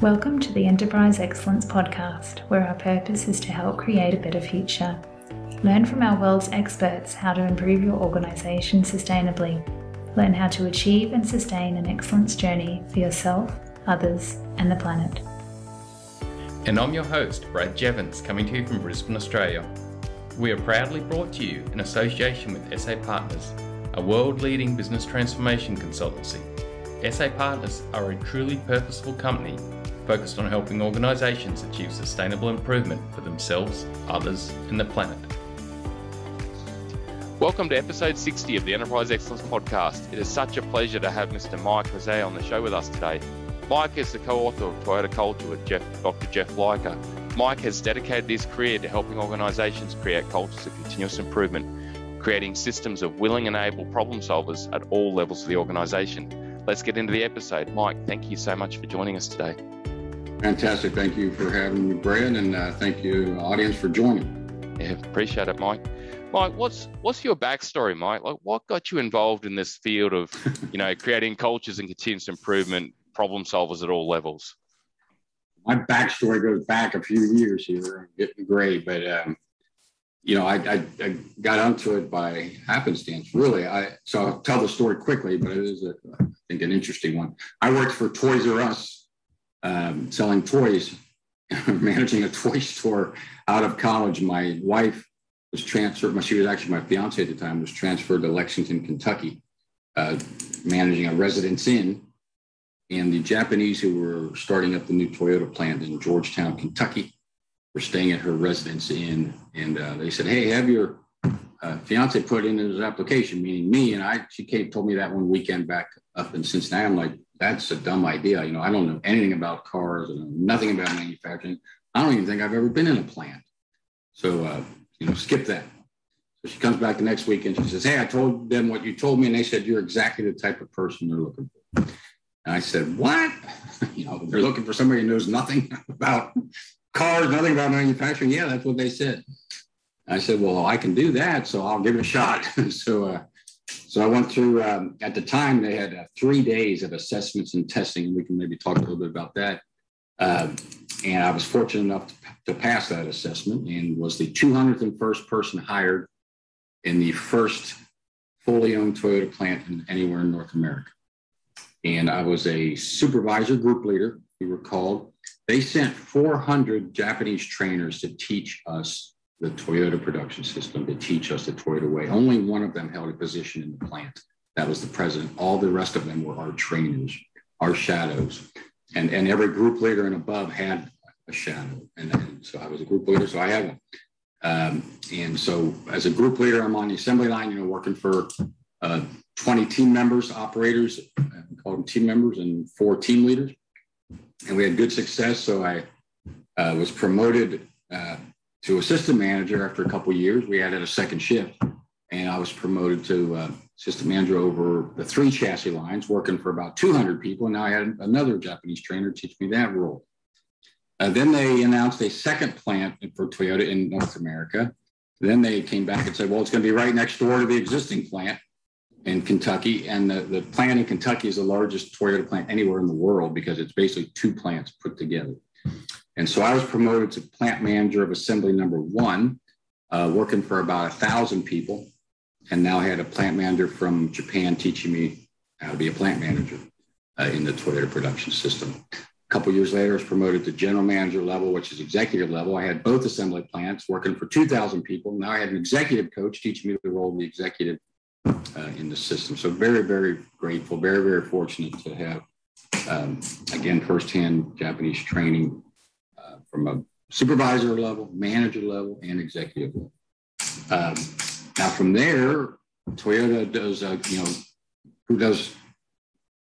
Welcome to the Enterprise Excellence Podcast, where our purpose is to help create a better future. Learn from our world's experts how to improve your organization sustainably. Learn how to achieve and sustain an excellence journey for yourself, others, and the planet. And I'm your host, Brad Jeavons, coming to you from Brisbane, Australia. We are proudly brought to you in association with SA Partners, a world leading business transformation consultancy. SA Partners are a truly purposeful company focused on helping organisations achieve sustainable improvement for themselves, others, and the planet. Welcome to episode 60 of the Enterprise Excellence Podcast. It is such a pleasure to have Mr. Mike Hoseus on the show with us today. Mike is the co-author of Toyota Culture with Jeff, Dr. Jeff Liker. Mike has dedicated his career to helping organisations create cultures of continuous improvement, creating systems of willing and able problem solvers at all levels of the organisation. Let's get into the episode. Mike, thank you so much for joining us today. Fantastic. Thank you for having me, Brad, and uh, thank you, audience, for joining. Yeah, appreciate it, Mike. Mike, what's what's your backstory, Mike? Like, what got you involved in this field of, you know, creating cultures and continuous improvement, problem solvers at all levels? My backstory goes back a few years here. I'm getting gray, but um, you know, I, I, I, got onto it by happenstance. Really, I so I'll tell the story quickly, but it is, a, I think, an interesting one. I worked for Toys R Us um, selling toys, managing a toy store out of college. My wife was transferred. She was actually my fiance at the time. Was transferred to Lexington, Kentucky, uh, managing a residence inn. And the Japanese who were starting up the new Toyota plant in Georgetown, Kentucky, were staying at her residence inn, and uh, they said, "Hey, have your uh, fiance put in his application," meaning me. And I, she came told me that one weekend back up in Cincinnati. I'm like, that's a dumb idea. You know, I don't know anything about cars. Know nothing about manufacturing. I don't even think I've ever been in a plant. So, uh, you know, skip that. So she comes back the next week and she says, Hey, I told them what you told me. And they said, You're exactly the type of person they're looking for. And I said, What? you know, they're looking for somebody who knows nothing about cars, nothing about manufacturing. Yeah, that's what they said. I said, Well, I can do that. So I'll give it a shot. so, uh, so I went through, um, at the time, they had uh, three days of assessments and testing, we can maybe talk a little bit about that. Um, and I was fortunate enough to, to, pass that assessment and was the 201st person hired in the first fully owned Toyota plant in, anywhere in North America. And I was a supervisor group leader, we were called. They sent 400 Japanese trainers to teach us the Toyota production system to teach us the Toyota way. Only one of them held a position in the plant. That was the president. All the rest of them were our trainers, our shadows. And, and every group leader and above had a shadow. And, and so I was a group leader, so I had one. Um, and so as a group leader, I'm on the assembly line, you know, working for uh, 20 team members, operators, we call them team members, and four team leaders. And we had good success. So I uh, was promoted uh, to assistant manager after a couple years. We added a second shift, and I was promoted to uh, assistant manager over the three chassis lines, working for about 200 people. And now I had another Japanese trainer teach me that role. Uh, then they announced a second plant for Toyota in North America. Then they came back and said, well, it's going to be right next door to the existing plant in Kentucky. And the, the plant in Kentucky is the largest Toyota plant anywhere in the world because it's basically two plants put together. And so I was promoted to plant manager of assembly number one, uh, working for about a thousand people. And now I had a plant manager from Japan teaching me how to be a plant manager uh, in the Toyota production system. A couple years later, I was promoted to general manager level, which is executive level. I had both assembly plants working for 2,000 people. Now I had an executive coach teaching me the role of the executive uh, in the system. So very, very grateful, very, very fortunate to have, um, again, firsthand Japanese training from a supervisor level, manager level, and executive level. Um, now, from there, Toyota does, uh, you know, who does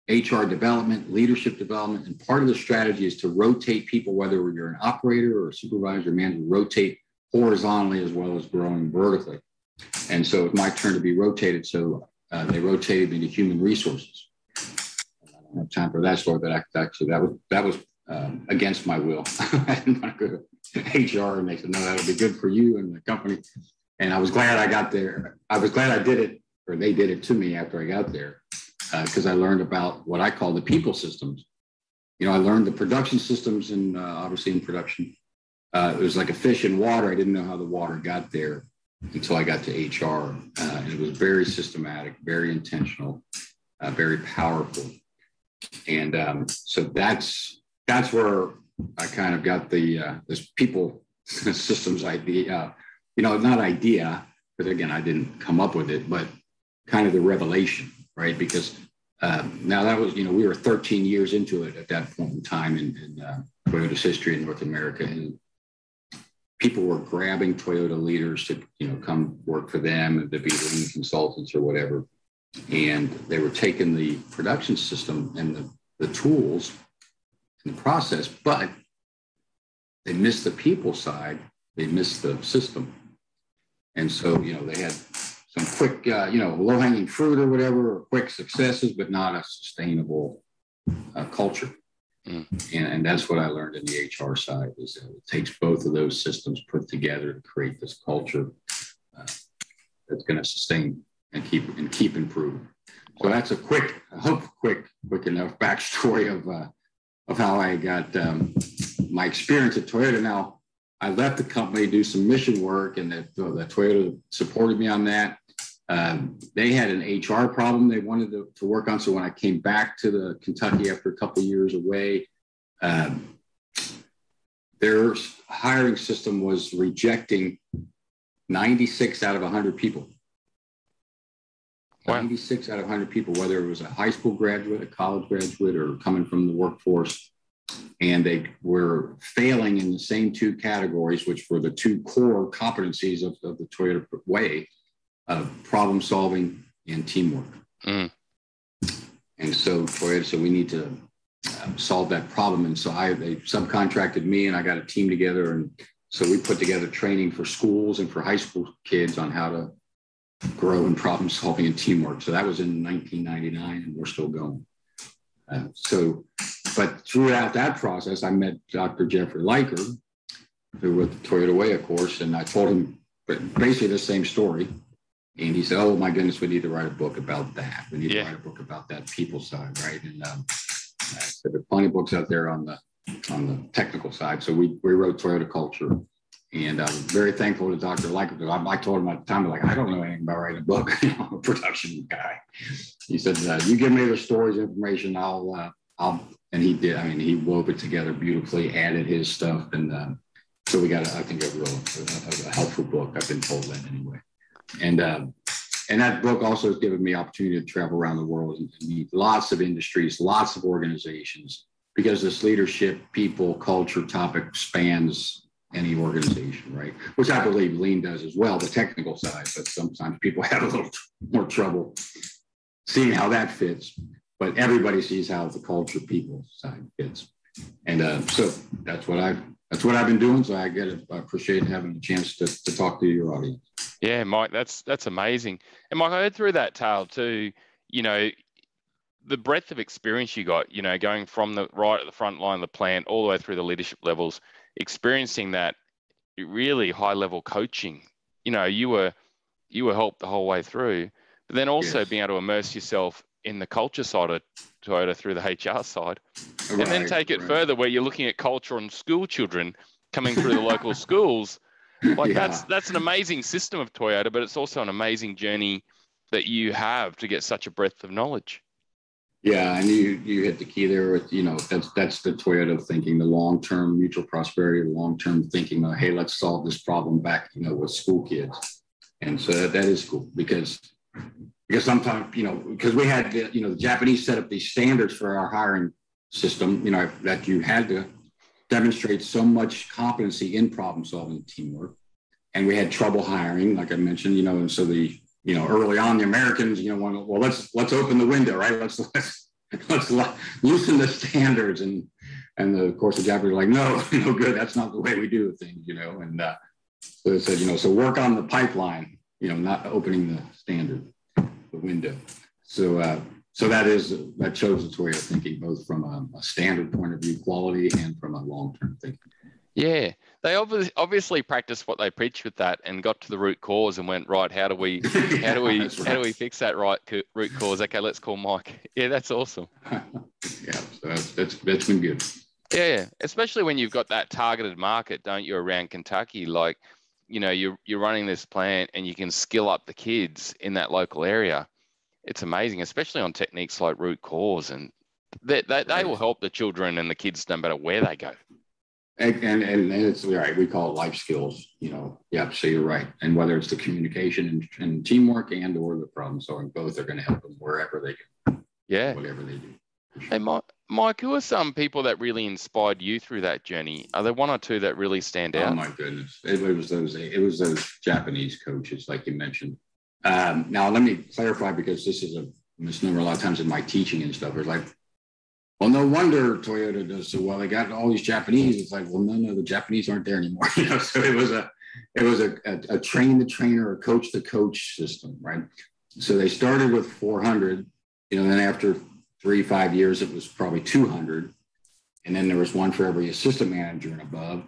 HR development, leadership development, and part of the strategy is to rotate people, whether you're an operator or a supervisor, manager, rotate horizontally as well as growing vertically. And so it's my turn to be rotated. So uh, they rotated me to human resources. I don't have time for that story, but actually that was that was um, against my will. I didn't want to go to HR, and they said, no, that'll be good for you and the company. And I was glad I got there. I was glad I did it, or they did it to me after I got there, because uh, I learned about what I call the people systems. you know, I learned the production systems and uh, obviously in production. Uh, it was like a fish in water. I didn't know how the water got there until I got to HR. Uh, and it was very systematic, very intentional, uh, very powerful. And um, so that's that's where I kind of got the uh, this people systems idea. you know, not idea, because again, I didn't come up with it, but kind of the revelation, right? Because um, now that was, you know, we were 13 years into it at that point in time in, in uh, Toyota's history in North America, and people were grabbing Toyota leaders to, you know, come work for them and to be lean consultants or whatever, and they were taking the production system and the, the tools and the process, but they missed the people side, they missed the system, and so you know they had some quick, uh, you know, low hanging fruit or whatever, or quick successes, but not a sustainable uh, culture. Mm. And, and, that's what I learned in the HR side is that it takes both of those systems put together to create this culture uh, that's going to sustain and keep and keep improving. So that's a quick, I hope quick, quick enough backstory of uh, of how I got um, my experience at Toyota. Now I left the company to do some mission work, and that, uh, the Toyota supported me on that. Um, they had an HR problem they wanted to, to, work on. So when I came back to the Kentucky after a couple years away, um, their hiring system was rejecting 96 out of 100 people. Wow. 96 out of 100 people, whether it was a high school graduate, a college graduate, or coming from the workforce. And they were failing in the same two categories, which were the two core competencies of, of the Toyota way of problem solving and teamwork. Mm. And so Toyota said we need to uh, solve that problem. And so I they subcontracted me, and I got a team together, and so we put together training for schools and for high school kids on how to grow in problem solving and teamwork. So that was in 1999, and we're still going. Uh, so, but throughout that process, I met Dr. Jeffrey Liker, who with Toyota Way, of course, and I told him basically the same story. And he said, "Oh my goodness, we need to write a book about that. We need yeah. to write a book about that people side, right?" And um, said, there are plenty of books out there on the on the technical side. So we we wrote Toyota Culture, and I'm very thankful to Dr. Liker. I, I told him at the time, like, I don't know anything about writing a book. I'm a production guy. He said, uh, "You give me the stories, information, I'll uh, I'll." And he did. I mean, he wove it together beautifully, added his stuff, and um, so we got, I think, a real a, a helpful book. I've been told that anyway. And um, and that book also has given me opportunity to travel around the world and meet lots of industries, lots of organizations, because this leadership, people, culture topic spans any organization, right? Which I believe Lean does as well, the technical side, but sometimes people have a little more trouble seeing how that fits. But everybody sees how the culture, people side fits, and uh, so that's what I've that's what I've been doing. So I get it. I appreciate having the chance to, to talk to your audience. Yeah, Mike, that's that's amazing. And Mike, I heard through that tale too. You know, the breadth of experience you got. You know, going from the right at the front line of the plant all the way through the leadership levels, experiencing that really high level coaching. You know, you were you were helped the whole way through, but then also yes. being able to immerse yourself in the culture side of Toyota through the HR side, right, and then take it right. further where you're looking at culture on school children coming through the local schools like yeah. that's that's an amazing system of Toyota, but it's also an amazing journey that you have to get such a breadth of knowledge. Yeah, and you you hit the key there with you know that's that's the Toyota thinking, the long term mutual prosperity, the long term thinking of hey, let's solve this problem back you know with school kids, and so that, that is cool because because sometimes you know because we had the, you know the Japanese set up these standards for our hiring system, you know that you had to demonstrate so much competency in problem solving teamwork. And we had trouble hiring, like I mentioned, you know, and so the, you know, early on the Americans, you know, want well, let's, let's open the window, right? Let's, let's, let's loosen the standards. And, and the, of course the Japanese are like, no, no good. That's not the way we do things, you know? And uh, so they said, you know, so work on the pipeline, you know, not opening the standard, the window. So, uh, so that is that shows its way of thinking both from a, a, standard point of view quality and from a long-term thinking Yeah, they obviously obviously practiced what they preached with that and got to the root cause and went right. How do we how do we how do we fix that right root cause? Okay, let's call Mike. Yeah, that's awesome. yeah, so that's that's that's been good. Yeah, especially when you've got that targeted market, don't you, around Kentucky? Like, you know, you're you're running this plant and you can skill up the kids in that local area. It's amazing, especially on techniques like root cause, and they, they, they will help the children and the kids no matter where they go. And, and, and it's right. We call it life skills, you know. Yeah. So you're right. And whether it's the communication and, and teamwork and or the problem solving, both are going to help them wherever they go. Yeah. Whatever they do. Sure. Hey, Mike, Mike, who are some people that really inspired you through that journey? Are there one or two that really stand oh, out? Oh my goodness, it, it was those. It was those Japanese coaches, like you mentioned. Um, now let me clarify because this is a misnomer a lot of times in my teaching and stuff. It's like well, no wonder Toyota does so well. They got all these Japanese. It's like, well, no, no, the Japanese aren't there anymore. you know, so it was a, it was a, a, a train the trainer, a coach the coach system, right? So they started with 400. You know, then after three five years, it was probably 200, and then there was one for every assistant manager and above.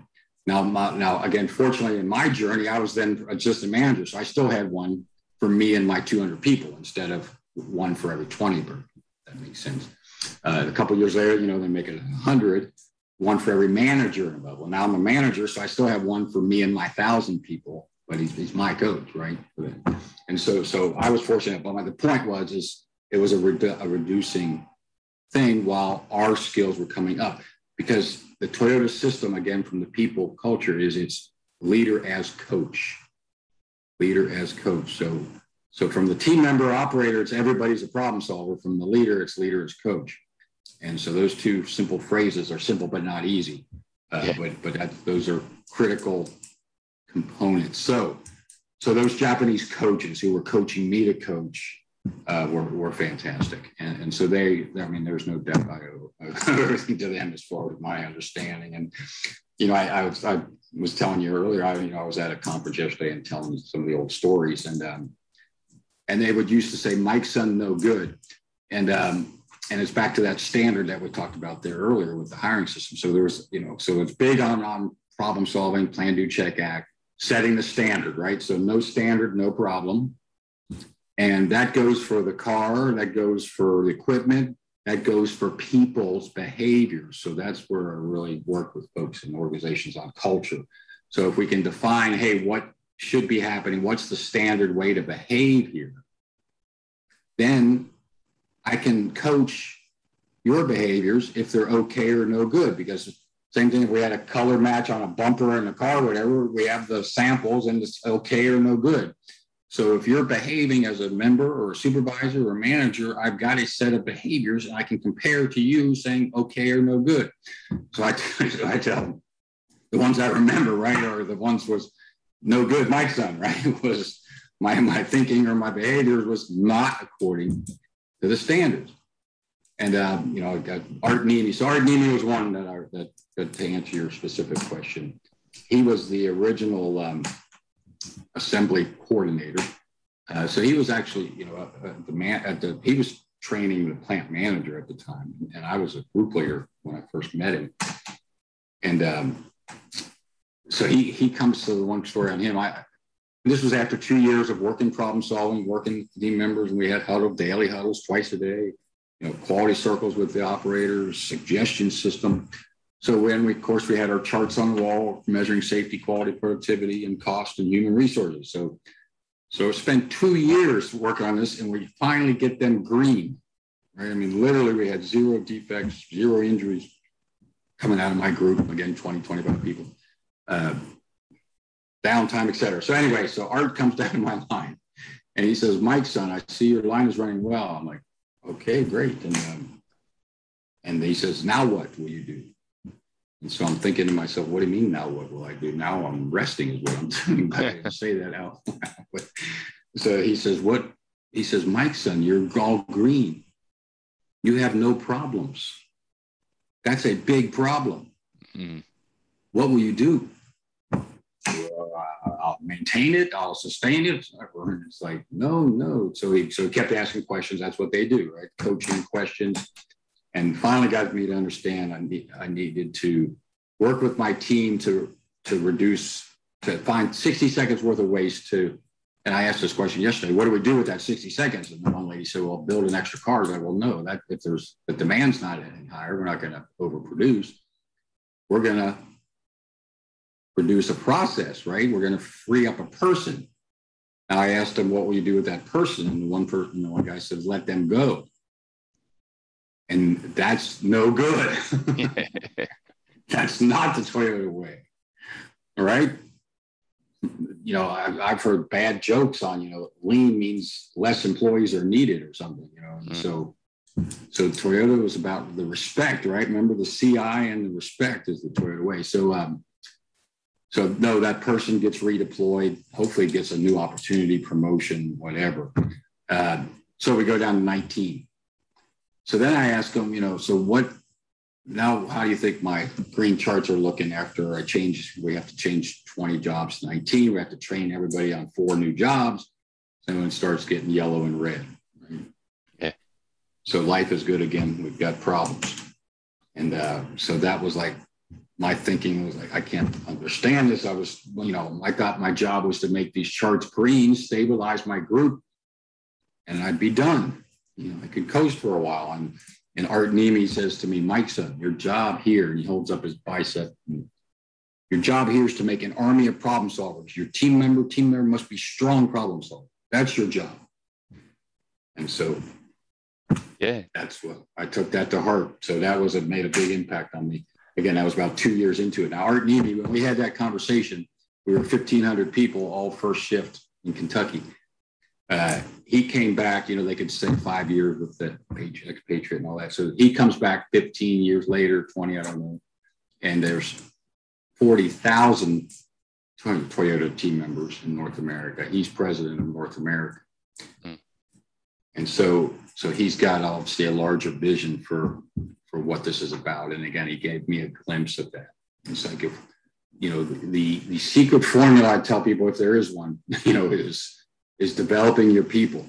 Now, my, now again, fortunately, in my journey, I was then assistant manager, so I still had one for me and my 200 people instead of one for every 20. But that makes sense. Uh, a couple years later, you know, they make it 100, one for every manager above. Well, now I'm a manager, so I still have one for me and my thousand people, but he's, he's my coach, right? And so, so I was fortunate. But my, the point was, is it was a, redu- a reducing thing while our skills were coming up because the Toyota system, again, from the people culture, is it's leader as coach, leader as coach. So so from the team member operator, it's everybody's a problem solver. From the leader, it's leader as coach. And so those two simple phrases are simple but not easy. Uh, yeah. But but that, those are critical components. So so those Japanese coaches who were coaching me to coach uh, were, were fantastic. And, and so they, I mean, there's no doubt I owe, everything to them as far as my understanding. And, you know, I, I, was, I was telling you earlier, I, you know, I was at a conference yesterday and telling some of the old stories. And um, and they would used to say Mike-san no good, and um, and it's back to that standard that we talked about there earlier with the hiring system. So there was you know so it's big on on problem solving, plan, do, check, act, setting the standard, right? So no standard, no problem, and that goes for the car, that goes for the equipment, that goes for people's behavior. So that's where I really work with folks in organizations on culture. So if we can define, hey, what should be happening? What's the standard way to behave here? Then I can coach your behaviors if they're okay or no good. Because same thing if we had a color match on a bumper in a car, whatever, we have the samples and it's okay or no good. So if you're behaving as a member or a supervisor or a manager, I've got a set of behaviors and I can compare to you saying okay or no good. So I, I tell them the ones I remember, right, are the ones was no good Mike-san, right? was my, my thinking or my behavior was not according to the standards. And, uh, you know, Art Niimi. So Art Niimi was one that, I, that, that, to answer your specific question, he was the original um, assembly coordinator. Uh, so he was actually, you know, uh, uh the man at the, he was training the plant manager at the time. And I was a group leader when I first met him. And um, so he he comes to the one story on him. I this was after two years of working problem solving, working with team members, and we had huddle daily huddles twice a day. You know, quality circles with the operators, suggestion system. So when we, of course, we had our charts on the wall measuring safety, quality, productivity, and cost and human resources. So, so spent two years working on this, and we finally get them green. Right? I mean, literally, we had zero defects, zero injuries coming out of my group. Again, 20, 25 people uh, downtime, et cetera. So anyway, so Art comes down to my line and he says, Mike, son, I see your line is running well. I'm like, okay, great. And, um, and he says, now what will you do? And so I'm thinking to myself, what do you mean now what will I do? Now I'm resting is what I'm doing. But I didn't say that out. loud. so he says, what? He says, Mike, son, you're all green. You have no problems. That's a big problem. Mm. What will you do? Uh, I'll maintain it, I'll sustain it. And it's like, no, no. So he so he kept asking questions. That's what they do, right? Coaching questions. And finally got me to understand I, need, I needed to work with my team to to reduce to find 60 seconds worth of waste to and I asked this question yesterday, what do we do with that 60 seconds? And the one lady said, well, build an extra car. I said, well, no, that if there's the demand's not any higher, we're not going to overproduce. We're going to produce a process, right? We're going to free up a person. I asked him, what will you do with that person? And the one person, the one guy said, let them go. And that's no good. that's not the Toyota way. All right you know, I've, I've heard bad jokes on, you know, lean means less employees are needed or something, you know. Mm. So, so Toyota was about the respect, right? Remember the CI and the respect is the Toyota way. So, um, so no, that person gets redeployed, hopefully gets a new opportunity, promotion, whatever. Uh, so we go down to 19. So then I ask them, you know, so what now how do you think my green charts are looking after I change? We have to change 20 jobs to 19. We have to train everybody on four new jobs. And it starts getting yellow and red. Right? Yeah. So life is good again. We've got problems. And uh, so that was like my thinking was like, I can't understand this. I was, you know, I thought my job was to make these charts green, stabilize my group, and I'd be done. You know, I could coast for a while. And and Art Niimi says to me, Mike, son, your job here, and he holds up his bicep. Your job here is to make an army of problem solvers. Your team member, team member must be strong problem solver. That's your job. And so, yeah, that's what I took that to heart. So that was a made a big impact on me. Again, I was about two years into it. Now, Art Niimi, when we had that conversation, we were 1,500 people, all first shift in Kentucky. Uh, he came back, you know, they could say five years with the Patriot, Patriot and all that. So he comes back 15 years later, 20, I don't know. And there's 40,000 Toyota team members in North America. He's president of North America. Mm. And so, so he's got obviously a larger vision for, for what this is about. And again, he gave me a glimpse of that. It's like if, you know, the, the secret formula I tell people, if there is one, you know, is is developing your people,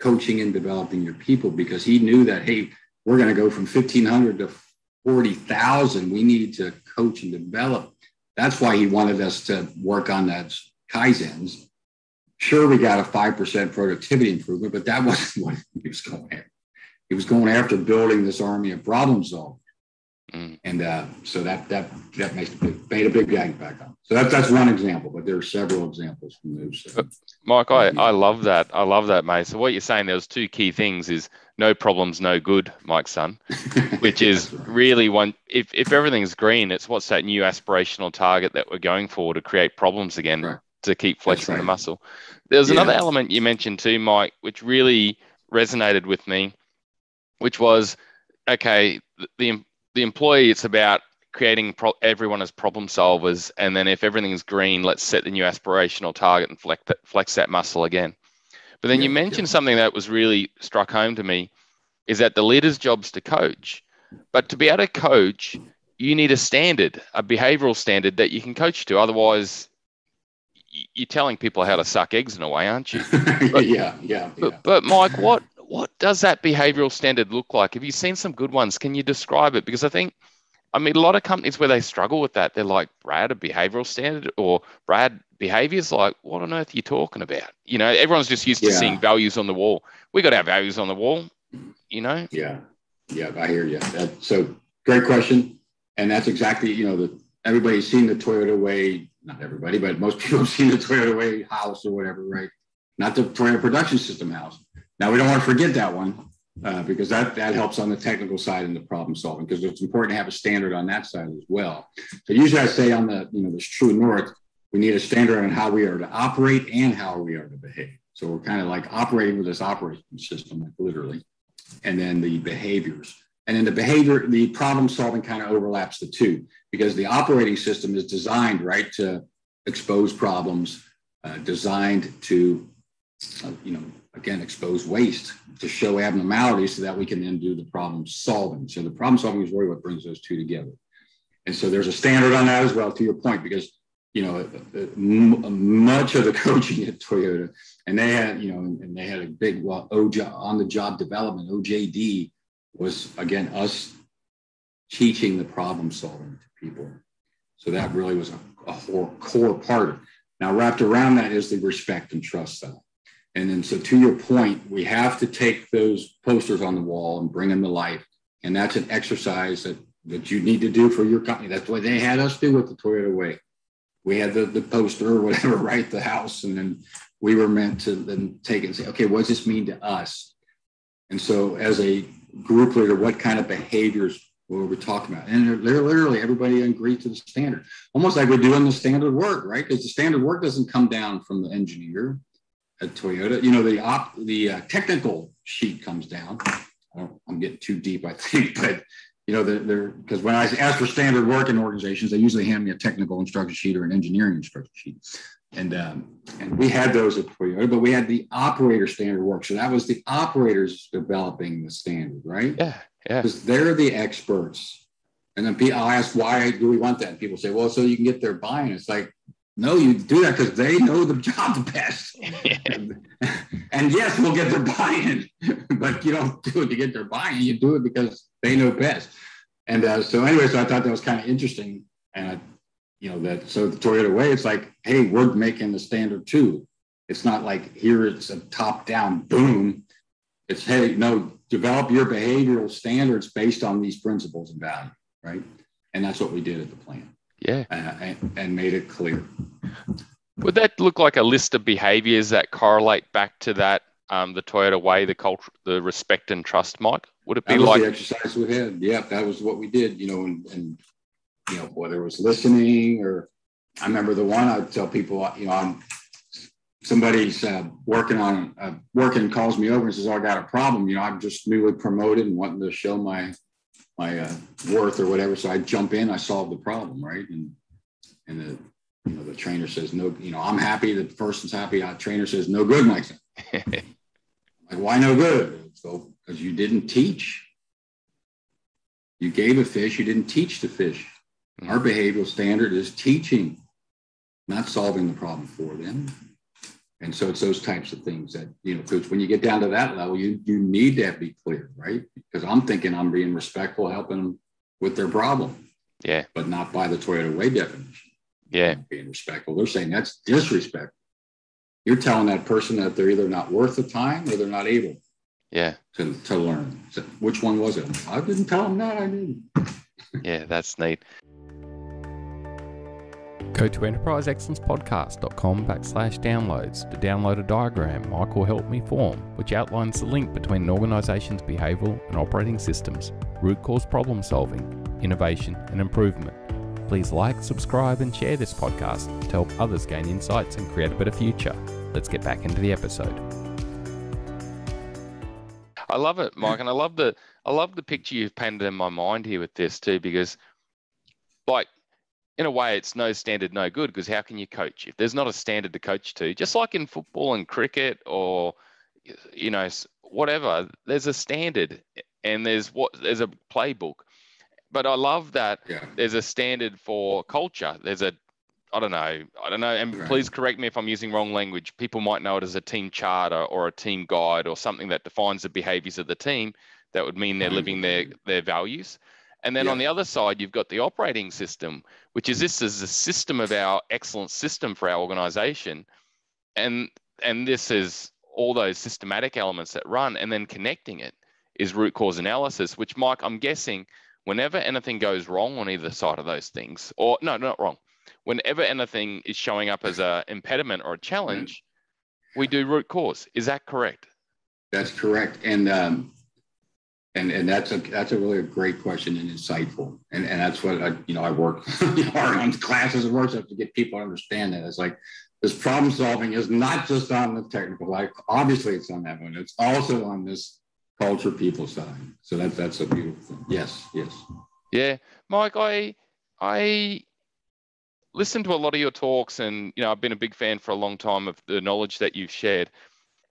coaching and developing your people, because he knew that, hey, we're going to go from 1,500 to 40,000. We needed to coach and develop. That's why he wanted us to work on that Kaizens. Sure, we got a 5% productivity improvement, but that wasn't what he was going after. He was going after building this army of problem solvers. Mm. And uh, so that that that makes a big, made a big impact on. So that's that's one example, but there are several examples from those. So. Mike, I, I love that. I love that, mate. So what you're saying, there was two key things: is no problems, no good, Mike-san, which is right. really one. If if everything's green, it's what's that new aspirational target that we're going for to create problems again right. to keep flexing right. the muscle. There's yeah. another element you mentioned too, Mike, which really resonated with me, which was okay. The the employee, it's about creating pro- everyone as problem solvers. And then if everything's green, let's set the new aspirational target and flex, that, flex that muscle again. But then yeah, you mentioned yeah. something that was really struck home to me is that the leader's job's to coach. But to be able to coach, you need a standard, a behavioral standard that you can coach to. Otherwise, you're telling people how to suck eggs in a way, aren't you? But, yeah, yeah, but. But Mike, what what does that behavioral standard look like? Have you seen some good ones? Can you describe it? Because I think, I mean, a lot of companies where they struggle with that, they're like, Brad, a behavioral standard or Brad, behaviors like, what on earth are you talking about? You know, everyone's just used yeah. to seeing values on the wall. We got our values on the wall, you know? Yeah. Yeah. I hear you. That, so great question. And that's exactly, you know, the, everybody's seen the Toyota way, not everybody, but most people have seen the Toyota way house or whatever, right? Not the Toyota production system house now we don't want to forget that one uh, because that, that helps on the technical side and the problem solving because it's important to have a standard on that side as well. So usually I say on the, you know, this true north, we need a standard on how we are to operate and how we are to behave. So we're kind of like operating with this operating system, like literally, and then the behaviors. And then the behavior, the problem solving kind of overlaps the two because the operating system is designed, right, to expose problems, uh, designed to, uh, you know, again, expose waste to show abnormalities so that we can then do the problem solving. So the problem solving is really what brings those two together. And so there's a standard on that as well, to your point, because you know uh, uh, uh, much of the coaching at Toyota, and they had you know, and they had a big well, OJ, on the job development. OJD was again us teaching the problem solving to people. So that really was a, a core part. Now, wrapped around that is the respect and trust side. And then, so to your point, we have to take those posters on the wall and bring them to life. And that's an exercise that, that you need to do for your company. That's what they had us do with the Toyota Way. We had the, the poster or whatever, right? The house. And then we were meant to then take it and say, okay, what does this mean to us? And so, as a group leader, what kind of behaviors were we talking about? And literally everybody agreed to the standard, almost like we're doing the standard work, right? Because the standard work doesn't come down from the engineer at Toyota. You know, the op, the uh, technical sheet comes down. I'm getting too deep, I think, but you know, they're because when I ask for standard work in organizations, they usually hand me a technical instruction sheet or an engineering instruction sheet. And um, and we had those at Toyota, but we had the operator standard work. So that was the operators developing the standard, right? Yeah, yeah. Because they're the experts. And then I'll ask, why do we want that? And people say, well, so you can get their buy-in. It's like, no, you do that because they know the job the best. and, yes, we'll get their buy-in, but you don't do it to get their buy-in. You do it because they know best. And uh, so, anyway, so I thought that was kind of interesting. And I you know that so the Toyota way, it's like, hey, we're making the standard too. It's not like here it's a top down boom. It's hey, no, develop your behavioral standards based on these principles and value, right? And that's what we did at the plant. Yeah, uh, and, and made it clear. Would that look like a list of behaviors that correlate back to that um, the Toyota way, the culture, the respect and trust, Mike? Would it be like the exercise we had? Yeah, that was what we did. You know, and, and you know, whether it was listening or I remember the one I tell people, you know, I'm somebody's uh, working on uh, working calls me over and says, oh, I got a problem. You know, I'm just newly promoted and wanting to show my my uh, worth or whatever. So I jump in, I solve the problem, right? And and the you know the trainer says no, you know, I'm happy. That the person's happy. The trainer says no good, Mike. like why no good? So because you didn't teach. You gave a fish, you didn't teach the fish. Our behavioral standard is teaching, not solving the problem for them. And so it's those types of things that, you know, because when you get down to that level, you you need to be clear, right? Because I'm thinking I'm being respectful, helping them with their problem. Yeah. But not by the Toyota way definition. Yeah. Being respectful. They're saying that's disrespect. You're telling that person that they're either not worth the time or they're not able. Yeah. To, to learn. So which one was it? I didn't tell them that. I didn't. yeah, that's neat. Go to enterpriseexcellencepodcast.com backslash downloads to download a diagram Mike will help me form, which outlines the link between an organisation's behavioural and operating systems, root cause problem solving, innovation, and improvement. Please like, subscribe, and share this podcast to help others gain insights and create a better future. Let's get back into the episode. I love it, Mike, and I love the I love the picture you've painted in my mind here with this too, because like in a way, it's no standard, no good because how can you coach if there's not a standard to coach to? Just like in football and cricket or, you know, whatever, there's a standard and there's what there's a playbook. But I love that yeah. there's a standard for culture. There's a, I don't know, I don't know, and right. please correct me if I'm using wrong language. People might know it as a team charter or a team guide or something that defines the behaviors of the team. That would mean they're living their their values. And then yeah. on the other side, you've got the operating system, which is this is a system of our excellent system for our organization. And and this is all those systematic elements that run, and then connecting it is root cause analysis, which Mike, I'm guessing whenever anything goes wrong on either side of those things, or no, not wrong, whenever anything is showing up as a impediment or a challenge, we do root cause. Is that correct? That's correct. And um, and and that's a that's a really a great question and insightful. And and that's what I you know I work hard on classes and workshops to get people to understand that. It's like this problem solving is not just on the technical like obviously it's on that one. It's also on this culture people side. So that's that's a beautiful thing. Yes yes. Yeah. Mike I I listened to a lot of your talks and you know I've been a big fan for a long time of the knowledge that you've shared.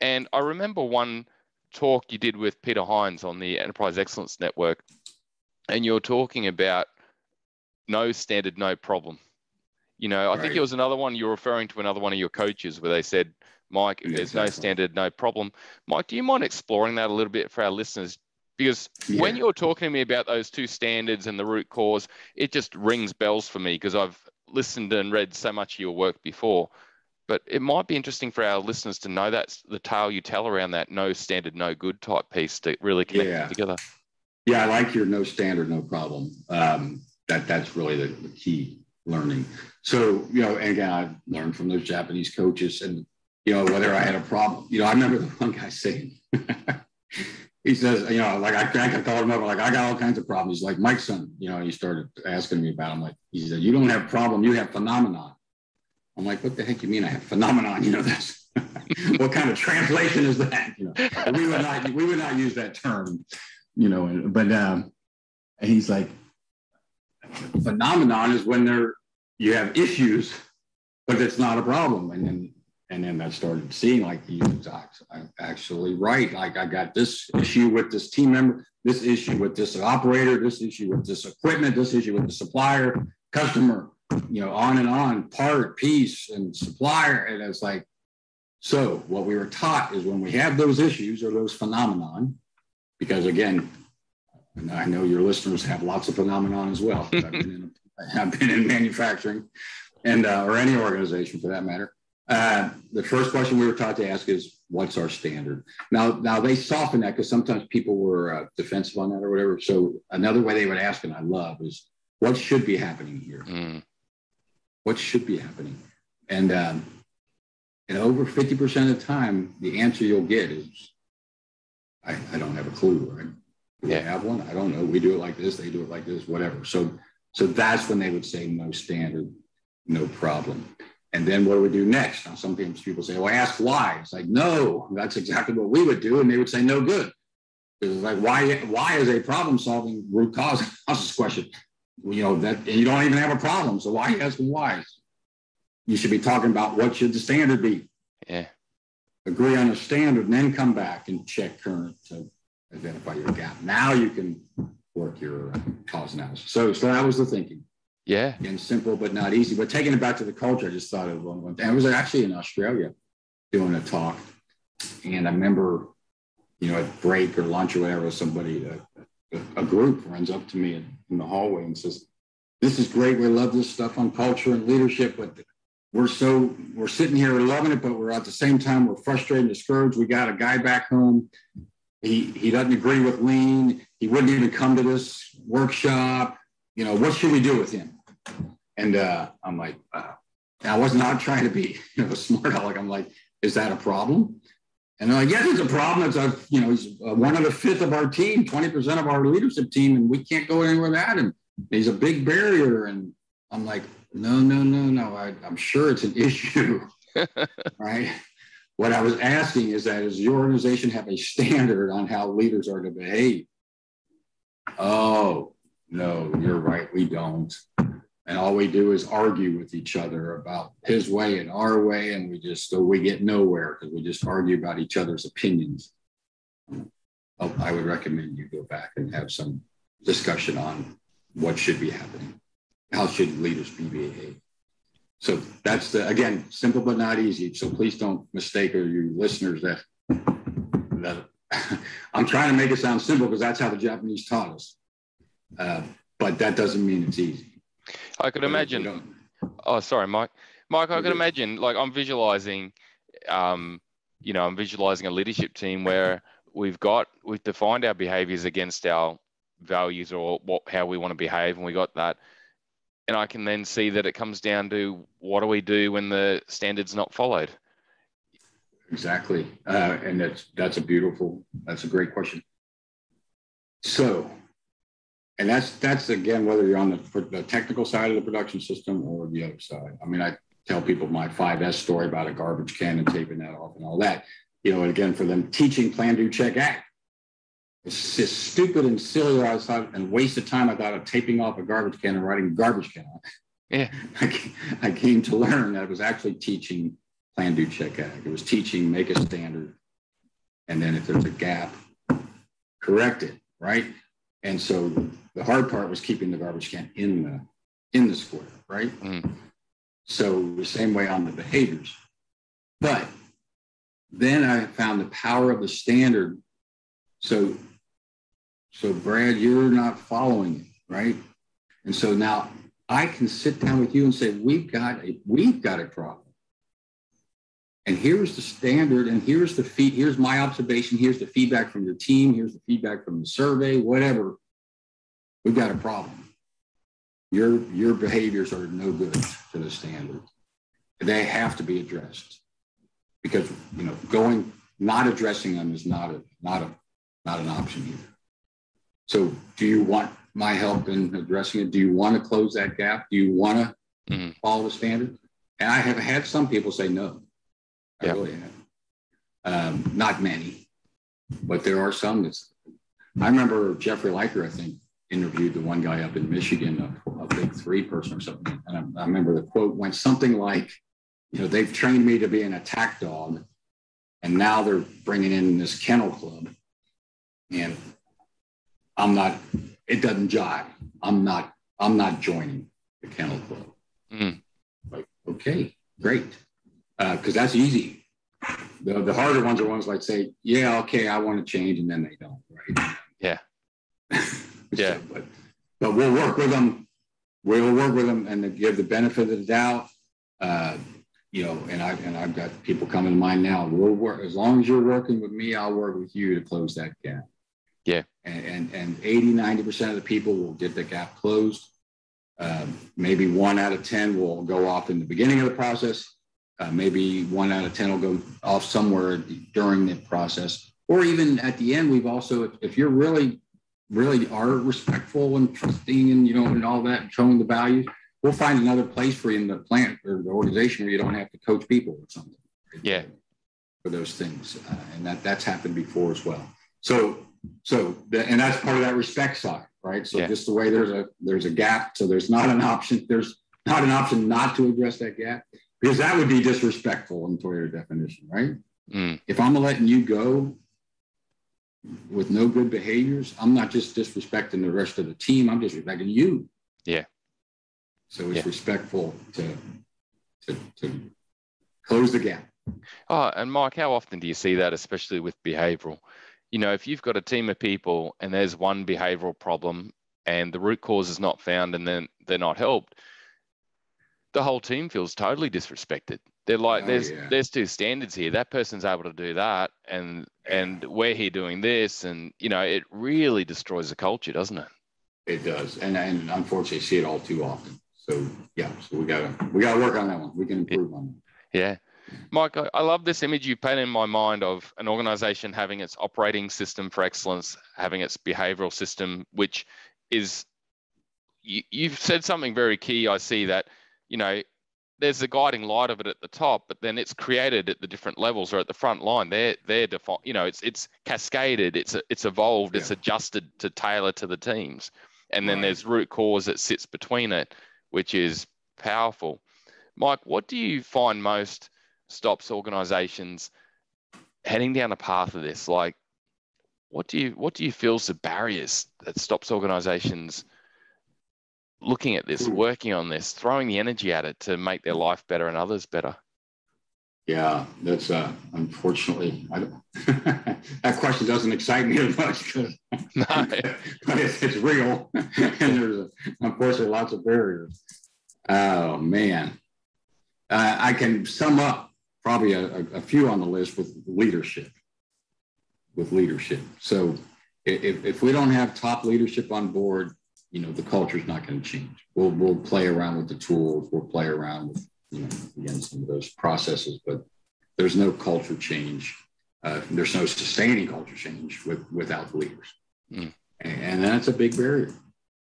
And I remember one talk you did with Peter Hines on the Enterprise Excellence Network, and you're talking about no standard, no problem. You know, I think it was another one you're referring to another one of your coaches where they said, Mike, if there's no standard, no problem. Mike, do you mind exploring that a little bit for our listeners? because yeah. when you're talking to me about those two standards and the root cause, it just rings bells for me because I've listened and read so much of your work before. But it might be interesting for our listeners to know that's the tale you tell around that no standard, no good type piece to really connect yeah. together. Yeah, I like your no standard, no problem. Um, that that's really the, the key learning. So you know, and again, I've learned from those Japanese coaches, and you know, whether I had a problem. You know, I remember the one guy saying. he says, you know, like I, I called him up, like I got all kinds of problems. He's like, Mike-san, you know, he started asking me about. Him. like, he said, you don't have problem, you have phenomenon. I'm like, what the heck you mean I have phenomenon? You know, that's what kind of translation is that? You know, we would not we would not use that term, you know. But um, and he's like, phenomenon is when there you have issues, but it's not a problem. And then and then I started seeing like he was actually right. Like I got this issue with this team member, this issue with this operator, this issue with this equipment, this issue with the supplier, customer, you know, on and on, part, piece, and supplier. And it's like, so what we were taught is when we have those issues or those phenomenon, because again, I know your listeners have lots of phenomenon as well. I've, been in, I've been in manufacturing and uh, or any organization for that matter. Uh, the first question we were taught to ask is, "What's our standard?" Now, now they soften that because sometimes people were uh, defensive on that or whatever. So another way they would ask, and I love, is, "What should be happening here?" Mm what should be happening. And, um, and over 50% of the time, the answer you'll get is, I, I don't have a clue. Right? Do yeah. have one? I don't know. We do it like this. They do it like this, whatever. So, so that's when they would say no standard, no problem. And then what do we do next? Now, some people say, well, ask why. It's like, no, that's exactly what we would do. And they would say, no good. It's like, why, why is a problem solving root cause analysis question? You know that you don't even have a problem. So why you asking why? You should be talking about what should the standard be. Yeah. Agree on a standard, and then come back and check current to identify your gap. Now you can work your uh, cause analysis. So, so that was the thinking. Yeah. And simple but not easy. But taking it back to the culture, I just thought of one. one and it was actually in Australia doing a talk, and I remember, you know, at break or lunch or whatever, somebody, a, a group runs up to me and in the hallway and says, This is great. We love this stuff on culture and leadership, but we're so we're sitting here loving it, but we're at the same time we're frustrated and discouraged. We got a guy back home. He he doesn't agree with lean. He wouldn't even come to this workshop. You know, what should we do with him? And uh, I'm like, uh, I was not trying to be you know, smart aleck. I'm like, is that a problem? And like, yes, it's a problem. It's a, uh, you know, he's uh, one of the fifth of our team, 20% of our leadership team, and we can't go anywhere without him. He's a big barrier. And I'm like, no, no, no, no. I, I'm sure it's an issue. right. What I was asking is that does your organization have a standard on how leaders are to behave? Oh, no, you're right. We don't and all we do is argue with each other about his way and our way and we just so we get nowhere because we just argue about each other's opinions. Oh, i would recommend you go back and have some discussion on what should be happening. How should leaders be behaving so that's the again simple but not easy. So please don't mistake or you listeners that that i'm trying to make it sound simple because that's how the japanese taught us. Uh, but that doesn't mean it's easy I could imagine. Oh, sorry, Mike. Mike, I could imagine. Like I'm visualizing, um, you know, I'm visualizing a leadership team where we've got we've defined our behaviors against our values or what how we want to behave, and we got that. And I can then see that it comes down to what do we do when the standard's not followed. Exactly, uh, and that's that's a beautiful, that's a great question. So and that's that's again whether you're on the, the technical side of the production system or the other side. I mean, I tell people my 5S story about a garbage can and taping that off and all that. You know, and again for them teaching plan, do, check, act. It's just stupid and silly I thought and waste of time I thought of taping off a garbage can and writing garbage can on Yeah. I came to learn that it was actually teaching plan, do, check, act. It was teaching make a standard. And then if there's a gap, correct it, right? And so the hard part was keeping the garbage can in the in the square, right? Mm. So the same way on the behaviors. But then I found the power of the standard. So so Brad, you're not following it, right? And so now I can sit down with you and say, we've got a we've got a problem. And here's the standard, and here's the feed, here's my observation, here's the feedback from your team, here's the feedback from the survey, whatever. We've got a problem. Your your behaviors are no good to the standard. They have to be addressed. Because you know, going not addressing them is not a not a not an option either. So do you want my help in addressing it? Do you want to close that gap? Do you want to mm-hmm. follow the standard? And I have had some people say no. I yep. really have. Um, not many, but there are some that's. I remember Jeffrey Liker, I think, interviewed the one guy up in Michigan, a, a big three person or something. And I, I remember the quote went something like, you know, they've trained me to be an attack dog, and now they're bringing in this kennel club. And I'm not, it doesn't jive. I'm not, I'm not joining the kennel club. Mm. Like, okay, great. Because uh, that's easy. The, the harder ones are ones like say, yeah, okay, I want to change, and then they don't, right? Yeah. yeah. So, but, but we'll work with them. We'll work with them and give the benefit of the doubt. Uh, you know, and I and I've got people coming to mind now. We'll work as long as you're working with me, I'll work with you to close that gap. Yeah. And, and, and 80, 90% of the people will get the gap closed. Um, maybe one out of 10 will go off in the beginning of the process. Uh, maybe one out of 10 will go off somewhere during the process. Or even at the end, we've also, if, you're really, really are respectful and trusting and, you know, and all that, and showing the values, we'll find another place for you in the plant or the organization where you don't have to coach people or something. Yeah. For those things. Uh, and that that's happened before as well. So so the, and that's part of that respect side right so yeah. just the way there's a there's a gap so there's not an option there's not an option not to address that gap because that would be disrespectful in toyota definition right? Mm. if i'm letting you go with no good behaviors i'm not just disrespecting the rest of the team i'm disrespecting you. Yeah. So it's yeah. respectful to, to to close the gap. Oh and mike how often do you see that especially with behavioral? You know, if you've got a team of people and there's one behavioral problem and the root cause is not found and then they're not helped, the whole team feels totally disrespected. They're like, oh, there's yeah. there's two standards here. That person's able to do that, and and we're here doing this, and you know, it really destroys the culture, doesn't it? It does, and and unfortunately, see it all too often. So yeah, so we gotta we gotta work on that one. We can improve yeah. on that. Yeah. Mike, I love this image you paint in my mind of an organization having its operating system for excellence, having its behavioral system, which is, you, you've said something very key. I see that, you know, there's a guiding light of it at the top, but then it's created at the different levels or at the front line. They're they're defined. You know, it's it's cascaded. It's it's evolved. Yeah. It's adjusted to tailor to the teams, and then right. there's root cause that sits between it, which is powerful. Mike, what do you find most stops organizations heading down the path of this? Like, what do you what do you feel is the barriers that stops organizations looking at this, working on this, throwing the energy at it to make their life better and others better? Yeah, that's uh, unfortunately I don't, that question doesn't excite me as much because no. but it's, it's real and there's unfortunately lots of barriers. Oh man, uh, I can sum up probably a, a, few on the list with leadership. With leadership. So if, if we don't have top leadership on board, you know, the culture is not going to change. We'll, we'll play around with the tools, we'll play around with, you know, again, some of those processes, but there's no culture change. Uh, there's no sustaining culture change with, without the leaders. Mm. And, and, that's a big barrier.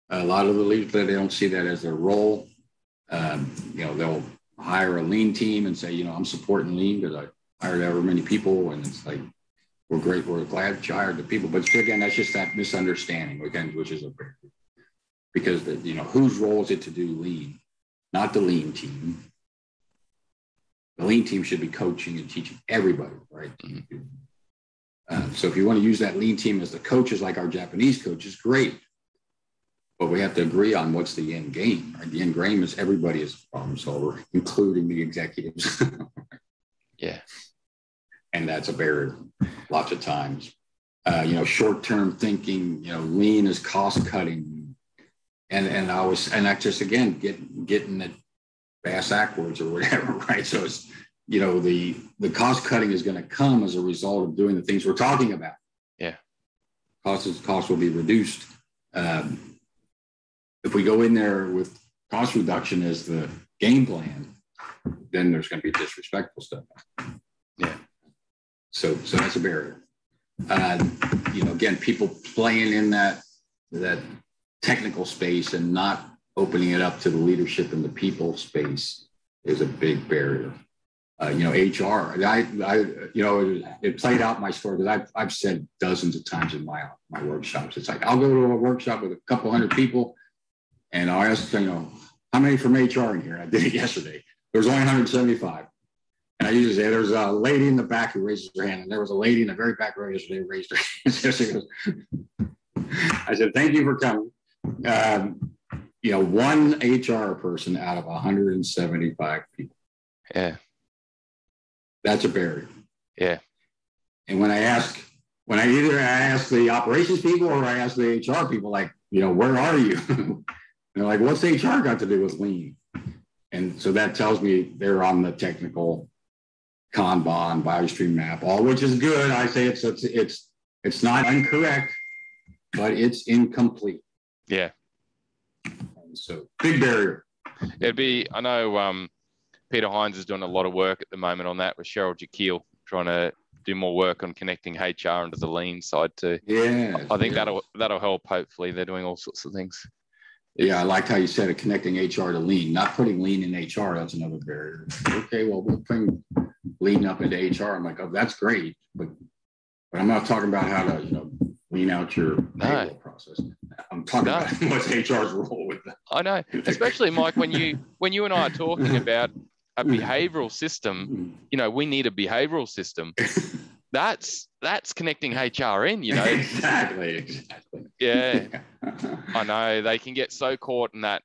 A lot of the leaders, they don't see that as their role. Um, you know, they'll hire a lean team and say, you know, I'm supporting lean because I hired ever many people. And it's like, we're great. We're glad you hired the people. But again, that's just that misunderstanding, again, which is a because the, you know, whose role is it to do lean? Not the lean team. The lean team should be coaching and teaching everybody, right? Mm-hmm. Uh, so if you want to use that lean team as the coaches, like our Japanese coaches, great but we have to agree on what's the end game. Right? The end game is everybody is a problem solver, including the executives. yeah. And that's a barrier lots of times. uh, you know, short-term thinking, you know, lean is cost cutting. And and I was and I just again get getting the bass backwards or whatever, right? So it's you know, the the cost cutting is going to come as a result of doing the things we're talking about. Yeah. Costs costs will be reduced. Um, if we go in there with cost reduction as the game plan, then there's going to be disrespectful stuff. Yeah. So so that's a barrier. Uh, you know, again, people playing in that that technical space and not opening it up to the leadership and the people space is a big barrier. Uh, you know, HR. I, I, you know, it, it played out my story because I've, I've said dozens of times in my my workshops. It's like I'll go to a workshop with a couple hundred people, and I'll ask, you know, how many from HR in here? I did it yesterday. There was only 175. And I usually say there's a lady in the back who raises her hand, and there was a lady in the very back row yesterday who raised her hand. I said, "Thank you for coming." Um, you know, one HR person out of 175 people. Yeah, that's a barrier. Yeah. And when I ask, when I either I ask the operations people or I ask the HR people, like, you know, where are you? they're like, what's HR got to do with lean? And so that tells me they're on the technical Kanban, value stream map, all which is good. I say it's it's it's it's not incorrect, but it's incomplete. Yeah. And so big barrier. It'd be I know um, Peter Hines is doing a lot of work at the moment on that with Cheryl Jekiel, trying to do more work on connecting HR into the lean side too. Yeah. I think yeah. that'll that'll help. Hopefully, they're doing all sorts of things. Yeah, I liked how you said it, connecting HR to lean, not putting lean in HR. That's another barrier. Okay, well, we'll bring lean up into HR. I'm like, oh, that's great, but but I'm not talking about how to, you know, lean out your process. I'm talking No. about what's HR's role with that. I know, especially Mike, when you when you and I are talking about a mm. behavioral system, mm. you know, we need a behavioral system. That's that's connecting HR in, you know. exactly, exactly. Yeah. I know they can get so caught in that.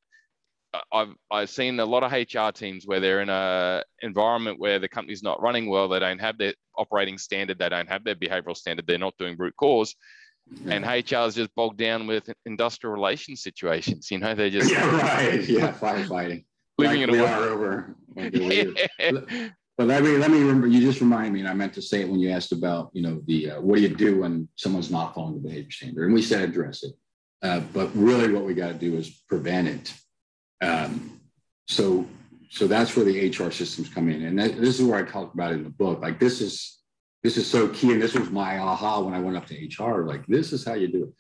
I've I've seen a lot of HR teams where they're in a environment where the company's not running well. They don't have their operating standard. They don't have their behavioral standard. They're not doing root cause, and HR is just bogged down with industrial relations situations. You know, they're just yeah, right. Yeah, firefighting. living like in we a are over. yeah. But let me let me remember. You just reminded me, and I meant to say it when you asked about you know the uh, what do you do when someone's not following the behavior standard, and we said address it. Uh, but really, what we got to do is prevent it. Um, so so that's where the HR systems come in, and that, this is where I talk about in the book. Like this is this is so key, and this was my aha when I went up to HR. Like this is how you do it.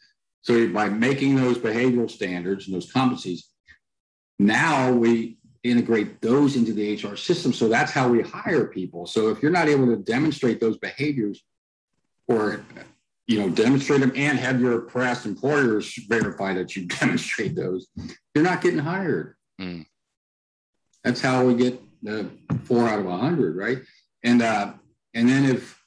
So by making those behavioral standards and those competencies, now we integrate those into the HR system. So that's how we hire people. So if you're not able to demonstrate those behaviors or you know demonstrate them and have your past employers verify that you demonstrate those, you're not getting hired. Mm. That's how we get the four out of a hundred, right? And uh, and then if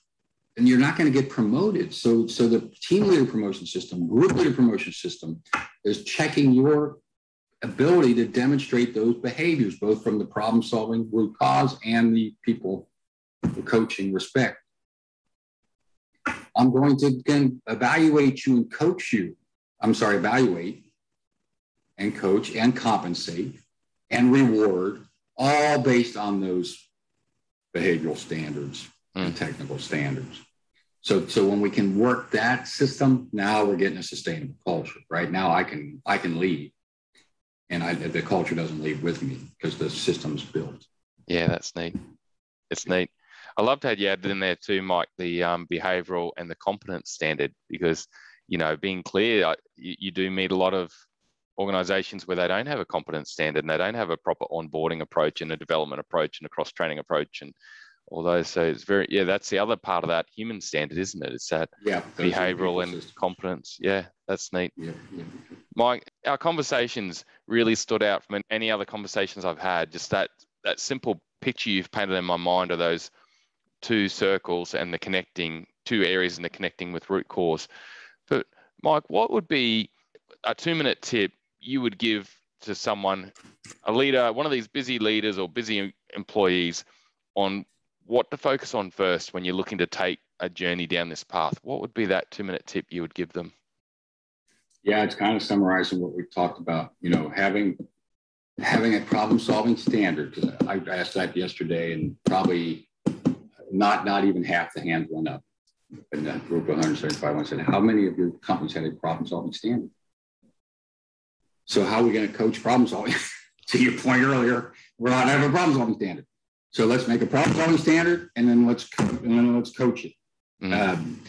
and you're not going to get promoted. So so the team leader promotion system, group leader promotion system is checking your ability to demonstrate those behaviors, both from the problem solving root cause and the people the coaching respect. I'm going to again evaluate you and coach you. I'm sorry, evaluate and coach and compensate and reward, all based on those behavioral standards and hmm. technical standards. So, so when we can work that system, now we're getting a sustainable culture. Right now, I can I can lead, and I, the culture doesn't leave with me because the system's built. Yeah, that's neat. It's neat. I loved how you added in there too, Mike, the um, behavioural and the competence standard, because you know, being clear, I- you, you do meet a lot of organisations where they don't have a competence standard and they don't have a proper onboarding approach and a development approach and a cross training approach and all those. So it's very yeah, that's the other part of that human standard, isn't it? It's that Yeah, those are the behavioural and systems. competence. Yeah, that's neat. Yeah, yeah. Mike, our conversations really stood out from any other conversations I've had. Just that that simple picture you've painted in my mind of those two circles and the connecting two areas and the connecting with root cause. But Mike, what would be a two minute tip you would give to someone, a leader, one of these busy leaders or busy employees, on what to focus on first when you're looking to take a journey down this path, what would be that two minute tip you would give them? Yeah, it's kind of summarizing what we've talked about. You know, having having a problem solving standard. I asked that yesterday, and probably not not even half the hands went up. In that group of 175, I said, "How many of your companies had a problem solving standard?" So how are we going to coach problem solving? to your point earlier, we're not having a problem solving standard. So let's make a problem solving standard, and then let's and then let's coach it. Mm-hmm. Um,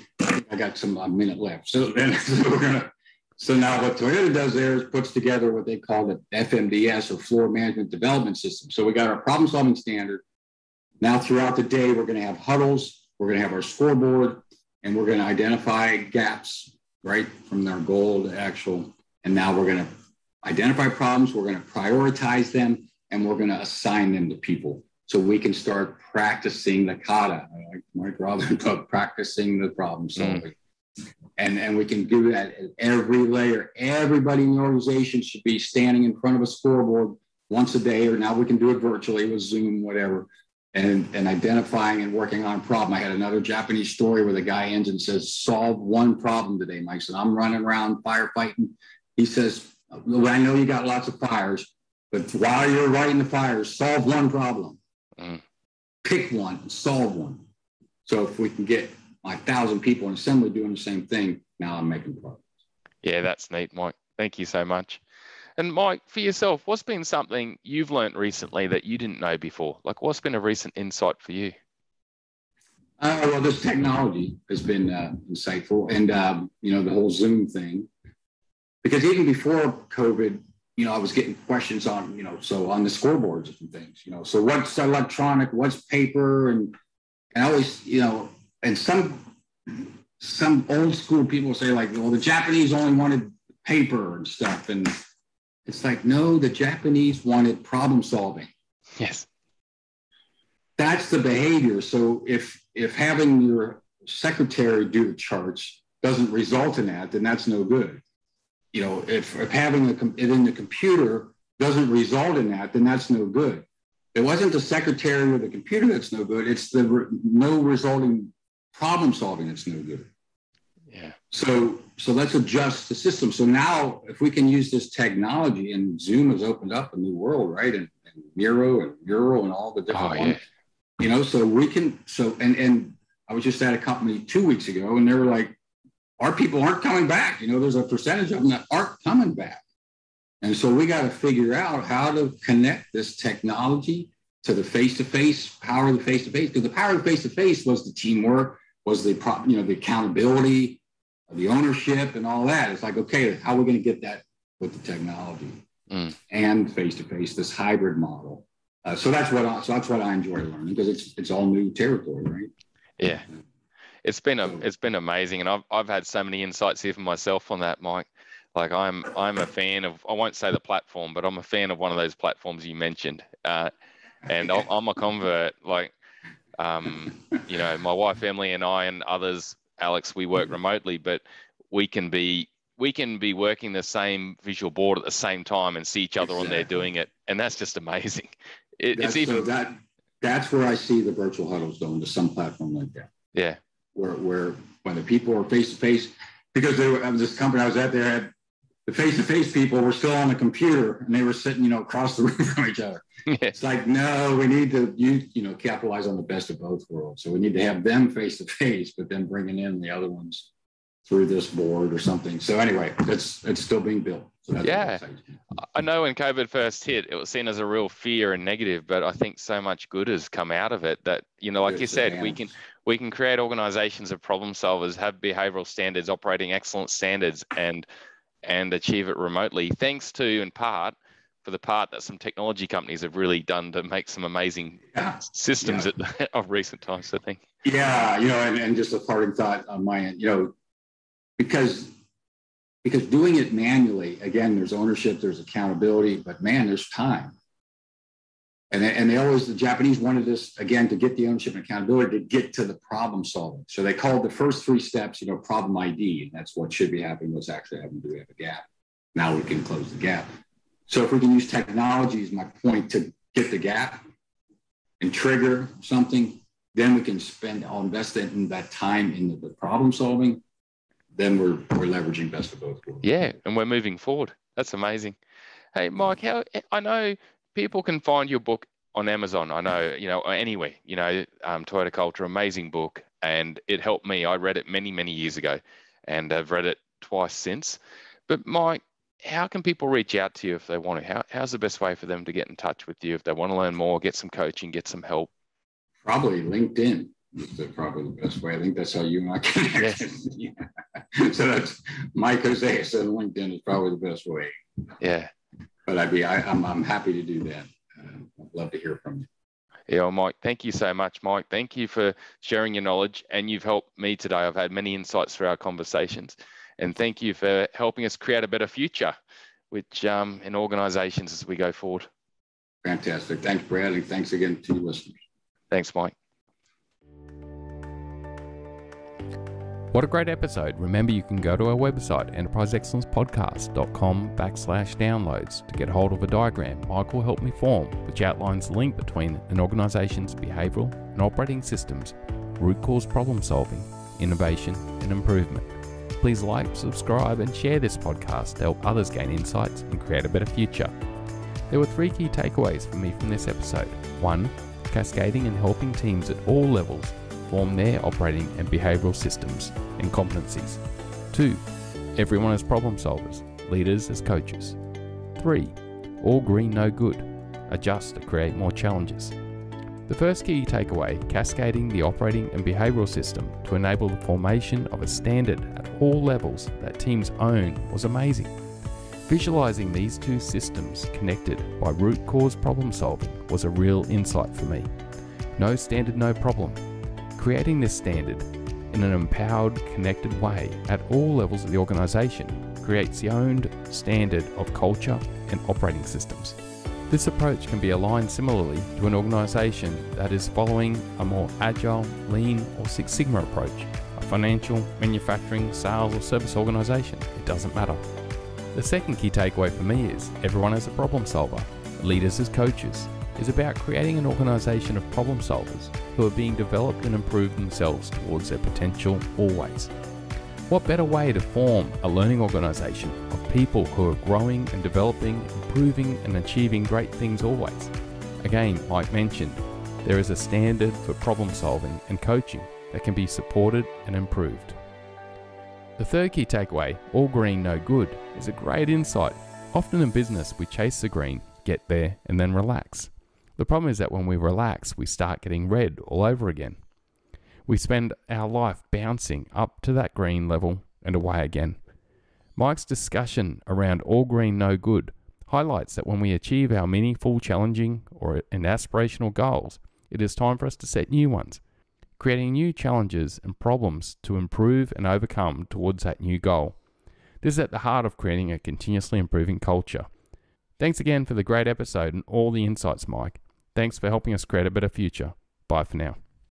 I got some a minute left, so, then, so we're gonna. So now what Toyota does there is puts together what they call the FMDS or Floor Management Development System. So we got our problem solving standard. Now throughout the day, we're going to have huddles. We're going to have our scoreboard, and we're going to identify gaps right from our goal to actual. And now we're going to identify problems. We're going to prioritize them, and we're going to assign them to people so we can start practicing the kata. Like Mike Rother about practicing the problem mm. solving. Mm. And, and we can do that at every layer. Everybody in the organization should be standing in front of a scoreboard once a day, or now we can do it virtually with Zoom, whatever, and, and identifying and working on a problem. I had another Japanese story where the guy ends and says, Solve one problem today. Mike said, I'm running around firefighting. He says, well, I know you got lots of fires, but while you're writing the fires, solve one problem. Mm. Pick one and solve one. So if we can get my thousand people in assembly doing the same thing, now I'm making progress. Yeah, that's neat, Mike. Thank you so much. And Mike, for yourself, what's been something you've learned recently that you didn't know before? Like, what's been a recent insight for you? Uh, well, this technology has been uh, insightful, and um, you know the whole Zoom thing. Because even before COVID, you know, I was getting questions on, you know, so on the scoreboards and things, you know, so what's electronic, what's paper, and and I always, you know, and some some old school people say like, well, the Japanese only wanted paper and stuff, and it's like, no, the Japanese wanted problem solving. Yes, that's the behavior. So if if having your secretary do the charts doesn't result in that, then that's no good you know, if, if having it in the computer doesn't result in that, then that's no good. It wasn't the secretary or the computer that's no good. It's the re- no resulting problem solving that's no good. Yeah. So so let's adjust the system. So now, if we can use this technology, and Zoom has opened up a new world, right? And, and Miro and Mural and all the different oh, ones. Yeah. You know, so we can. So and and I was just at a company two weeks ago, and they were like, our people aren't coming back. You know, there's a percentage of them that aren't coming back. And so we got to figure out how to connect this technology to the face-to-face power of the face-to-face. Because the power of the face-to-face was the teamwork, was the you know the accountability, the ownership, and all that. It's like, okay, how are we going to get that with the technology mm. and face-to-face, this hybrid model? Uh, so that's what I, so that's what I enjoy learning because it's it's all new territory, right? Yeah it's been a it's been amazing, and I've I've had so many insights here for myself on that, Mike. Like I'm I'm a fan of I won't say the platform, but I'm a fan of one of those platforms you mentioned, uh, and I'm a convert. Like, um, you know, my wife Emily and I and others, Alex, we work mm-hmm. remotely, but we can be we can be working the same visual board at the same time and see each other exactly. on there doing it, and that's just amazing. It, it's even so that that's where I see the virtual huddles going to some platform like that. Yeah, where, where when the people are face to face, because there were, this company I was at, there had the face to face people were still on the computer and they were sitting, you know, across the room from each other. it's like, no, we need to, you, you know, capitalize on the best of both worlds. So we need to have them face to face, but then bringing in the other ones through this board or something. So anyway, it's it's still being built. So yeah, I know when COVID first hit, it was seen as a real fear and negative, but I think so much good has come out of it that you know, like you said, we can we can create organizations of problem solvers, have behavioral standards, operating excellence standards, and and achieve it remotely, thanks to in part for the part that some technology companies have really done to make some amazing yeah. systems yeah. At, of recent times. I think. Yeah, you know, and, and just a parting thought on my end, you know, because because doing it manually, again, there's ownership, there's accountability, but man, there's time. And they, and they always, the Japanese wanted this, again, to get the ownership and accountability to get to the problem solving. So they called the first three steps, you know, problem ID. And that's what should be happening, what's actually happening. Do we have a gap? Now we can close the gap. So if we can use technology, is my point, to get the gap and trigger something, then we can spend, I'll invest in that time into the problem solving. Then we're, we're leveraging best of both worlds. Yeah. And we're moving forward. That's amazing. Hey, Mike, how I know people can find your book on Amazon. I know, you know, anywhere, you know, um, Toyota Culture, amazing book. And it helped me. I read it many, many years ago and I've read it twice since. But Mike, how can people reach out to you if they want to? How, how's the best way for them to get in touch with you if they want to learn more, get some coaching, get some help? Probably LinkedIn is the, probably the best way. I think that's how you and I connect. Yes. yeah. So that's Mike Hoseus LinkedIn is probably the best way. Yeah. But I'd be, I, am I'm, I'm happy to do that. Uh, I'd love to hear from you. Yeah, well, Mike, thank you so much, Mike. Thank you for sharing your knowledge, and you've helped me today. I've had many insights through our conversations, and thank you for helping us create a better future, which um, in organisations as we go forward. Fantastic. Thanks, Brad, and thanks again to you listeners. Thanks, Mike. What a great episode. Remember, you can go to our website, enterpriseexcellencepodcast.com backslash downloads to get hold of a diagram Michael helped me form, which outlines the link between an organization's behavioral and operating systems, root cause problem solving, innovation, and improvement. Please like, subscribe, and share this podcast to help others gain insights and create a better future. There were three key takeaways for me from this episode. One, cascading and helping teams at all levels form their operating and behavioural systems and competencies. 2. Everyone as problem solvers, leaders as coaches. 3. All green no good, adjust to create more challenges. The first key takeaway, cascading the operating and behavioural system to enable the formation of a standard at all levels that teams own was amazing. Visualizing these two systems connected by root cause problem solving was a real insight for me. No standard, no problem, creating this standard in an empowered, connected way at all levels of the organisation creates the owned standard of culture and operating systems. This approach can be aligned similarly to an organisation that is following a more agile, lean, or Six Sigma approach, a financial, manufacturing, sales, or service organisation. It doesn't matter. The second key takeaway for me is everyone is a problem solver, leaders as coaches, is about creating an organisation of problem solvers who are being developed and improved themselves towards their potential always. What better way to form a learning organisation of people who are growing and developing, improving and achieving great things always? Again, like mentioned, there is a standard for problem solving and coaching that can be supported and improved. The third key takeaway, all green, no good, is a great insight. Often in business, we chase the green, get there, and then relax. The problem is that when we relax, we start getting red all over again. We spend our life bouncing up to that green level and away again. Mike's discussion around all green, no good highlights that when we achieve our meaningful, challenging, or and aspirational goals, it is time for us to set new ones, creating new challenges and problems to improve and overcome towards that new goal. This is at the heart of creating a continuously improving culture. Thanks again for the great episode and all the insights, Mike. Thanks for helping us create a better future. Bye for now.